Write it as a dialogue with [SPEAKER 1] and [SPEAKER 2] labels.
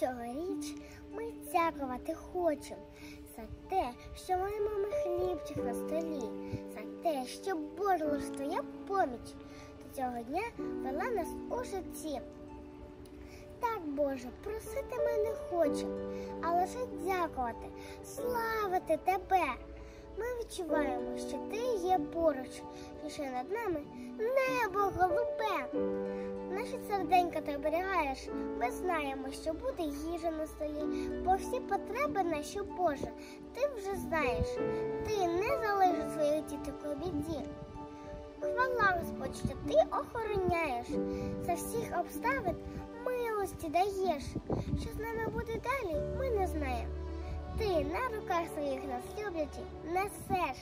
[SPEAKER 1] Цьогоріч ми дякувати хочемо за те, що маємо ми хлібчик на столі, за те, що Боже твоя поміч до цього дня вела нас у житті. Так, Боже, просити ми не хочемо, а лише дякувати, славити Тебе. Ми відчуваємо, що Ти є поруч, і що над нами небо голубе. Наші ти оберігаєш. Ми знаємо, що буде їжа на столі, бо всі потреби наші, Боже, ти вже знаєш. Ти не залишиш своїх діток у біді. Хвала, Господь, що ти охороняєш за всіх обставин милості даєш. Що з нами буде далі, ми не знаємо. Ти на руках своїх нас люблячи несеш.